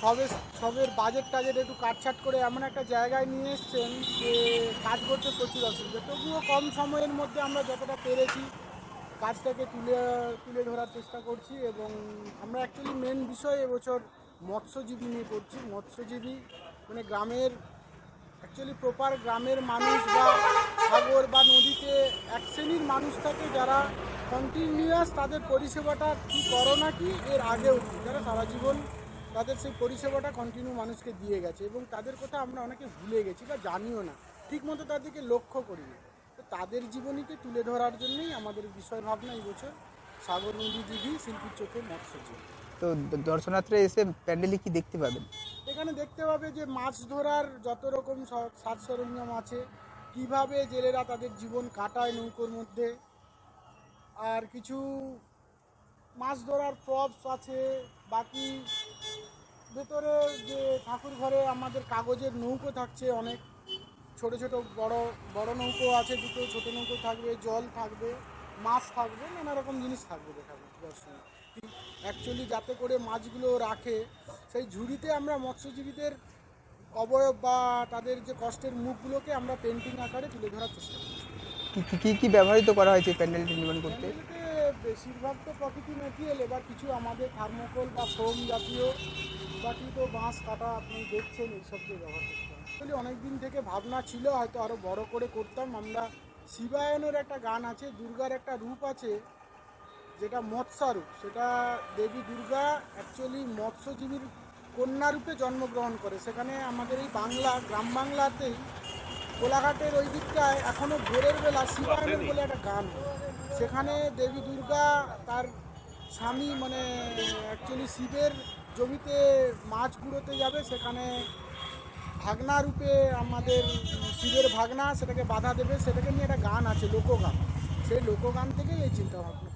সবে সবের বাজেট টাজেট একটু কাটছাট করে এমন একটা জায়গায় নিয়ে এসছেন যে কাজ করতে প্রচুর অসুবিধা। তবুও কম সময়ের মধ্যে আমরা যতটা পেরেছি কাজটাকে তুলে তুলে ধরার চেষ্টা করছি এবং আমরা অ্যাকচুয়ালি মেন বিষয় এবছর মৎস্যজীবী নিয়ে করছি। মৎস্যজীবী মানে গ্রামের অ্যাকচুয়ালি প্রপার গ্রামের মানুষ বা সাগর বা নদীতে এক শ্রেণির মানুষ থাকে যারা কন্টিনিউয়াস তাদের পরিষেবাটা কি করোনা কি এর আগেও যারা সারা জীবন তাদের সেই পরিষেবাটা কন্টিনিউ মানুষকে দিয়ে গেছে এবং তাদের কথা আমরা অনেকে ভুলে গেছি বা জানিও না। ঠিকমতো তাদেরকে লক্ষ্য করি না। তো তাদের জীবনীকে তুলে ধরার জন্যই আমাদের বিষয় ভাবনা এই বছর সাগর নদী দিঘি শিল্পীর চোখে মৎস্যজীবী তো দর্শনার্থীরা এসে প্যান্ডেলে কি দেখতে পাবেন? এখানে দেখতে পাবে যে মাছ ধরার যত রকম সাজ সরঞ্জাম আছে কীভাবে জেলেরা তাদের জীবন কাটায় নৌকোর মধ্যে আর কিছু মাছ ধরার প্রপস আছে বাকি ভেতরে যে ঠাকুর ঘরে আমাদের কাগজের নৌকো থাকছে অনেক। ছোট ছোট বড় বড় নৌকো আছে দুটো ছোট নৌকো থাকবে জল থাকবে মাছ থাকবে নানা রকম জিনিস থাকবে দেখাবো দর্শনে। অ্যাকচুয়ালি যাতে করে মাছগুলো রাখে সেই ঝুড়িতে আমরা মৎস্যজীবীদের অবয়ব বা তাদের যে কষ্টের মুখগুলোকে আমরা পেন্টিং আকারে তুলে ধরার চেষ্টা করছি। কি কি- কি কি ব্যবহৃত করা হয়েছে প্যান্ডেলটি নির্মাণ করতে? বেশিরভাগ তো প্রকৃতি ম্যাটেরিয়াল এবার কিছু আমাদের থার্মোকল বা ফোম জাতীয় বাকি তো বাঁশ কাটা আপনি দেখছেন এইসব দিয়ে ব্যবহার করতে অ্যাকচুয়ালি অনেক দিন থেকে ভাবনা ছিল, হয়তো আরও বড় করে করতাম। আমরা শিবায়নের একটা গান আছে, দুর্গার একটা রূপ আছে, যেটা মৎস্যারূপ। সেটা দেবী দুর্গা অ্যাকচুয়ালি মৎস্যজীবীর কন্যা রূপে জন্মগ্রহণ করে। সেখানে আমাদের এই বাংলা, গ্রাম বাংলাতেই কোলাঘাটের ওই দিকটায় এখনও ভোরের বেলা শিবায়নের বলে একটা গান সেখানে দেবী দুর্গা তার স্বামী মানে অ্যাকচুয়ালি শিবের জমিতে মাছ কুড়োতে যাবে, সেখানে ভাগনা রূপে আমাদের শিবের ভাগনা সেটাকে বাধা দেবে, সেটাকে নিয়ে একটা গান আছে, লোকগান। সেই লোকগান থেকেই এই চিন্তা ভাবনা